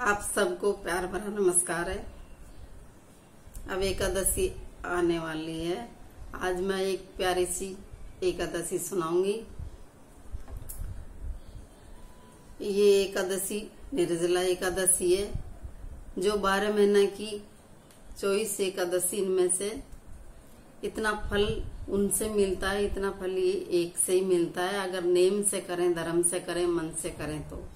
आप सबको प्यार भरा नमस्कार है। अब एकादशी आने वाली है। आज मैं एक प्यारी सी एकादशी सुनाऊँगी। ये एकादशी निर्जला एकादशी है, जो बारह महीना की चौबीस एकादशी में से इतना फल उनसे मिलता है, इतना फल ये एक से ही मिलता है। अगर नेम से करें, धर्म से करें, मन से करें तो।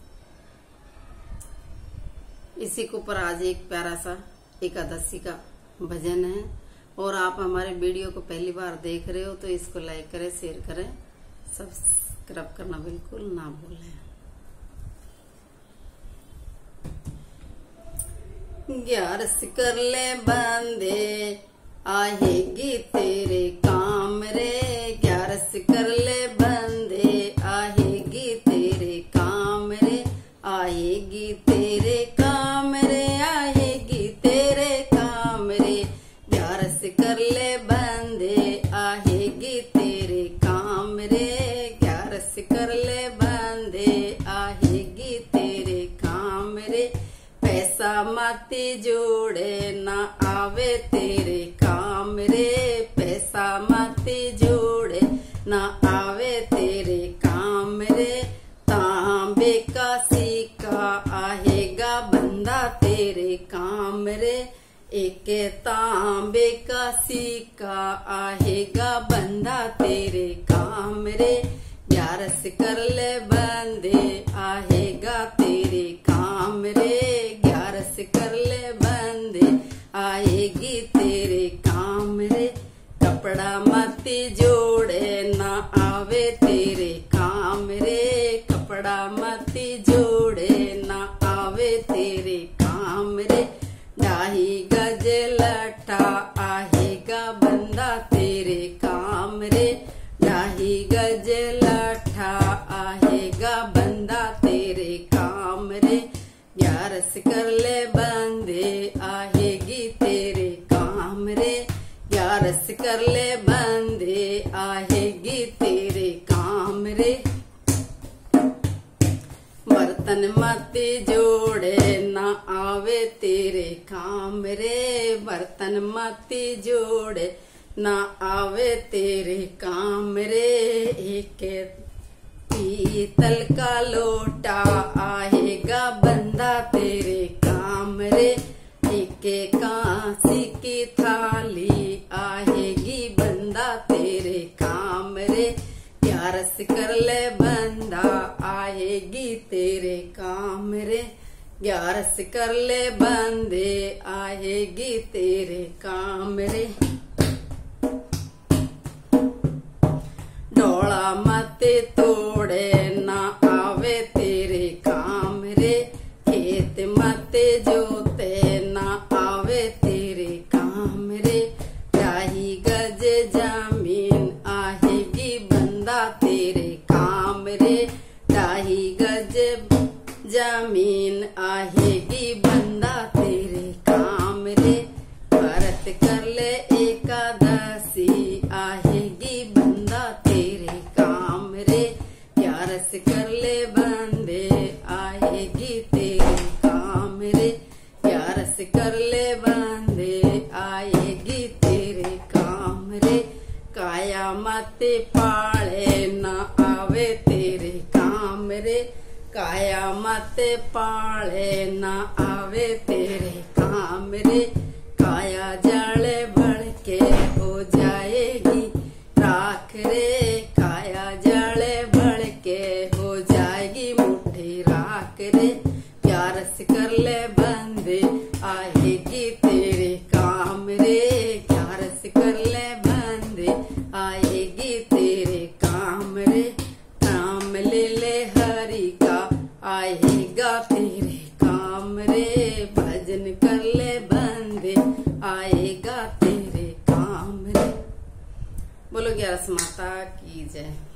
इसी के ऊपर आज एक प्यारा सा एकादशी का भजन है। और आप हमारे वीडियो को पहली बार देख रहे हो तो इसको लाइक करें, शेयर करें, सब्सक्राइब करना बिल्कुल ना भूलें। ग्यारस कर ले बंदे आहेगी तेरे आवे तेरे काम रे, पैसा मत जोड़े। ना आवे तेरे काम रे, तांबे का सिक्का आएगा बंदा तेरे काम रे। एक तांबे का सिक्का आएगा बंदा तेरे काम रे। ग्यारस कर ले आवे तेरे काम रे, कपड़ा मती जोड़े ना आवे तेरे काम रे। ढाई गज लटा आएगा बंदा तेरे काम रे। ढाई गज लटा आएगा बंदा तेरे काम रे। ग्यारस कर ले बंदे आएगी तेरे काम रे। ग्यारस कर ले बंदे आएगी तेरे बर्तन मत जोड़े, ना आवे तेरे काम रे। बर्तन मत जोड़े, ना आवे तेरे काम रे। एक पीतल का लोटा आएगा बंदा तेरे काम रे। एक कांसी आएगी तेरे काम रे ग्यारस कर ले बंदे आएगी तेरे काम रे। ग्यारस कर ले बंदे, आएगी तेरे काम रे। ग्यारस कर ले बंदे, आएगी तेरे काम रे। काया मत पाले ना आवे तेरे काम रे। काया मत पाले ना आवे तेरे काम रे। काया जले बंदे आएगी तेरे काम रे? कर ले बंदे आएगी तेरे काम ले ले हरि का तेरे काम भजन कर ले बंदे, आएगा तेरे काम रे। बोलो, ग्यारस माता की जय।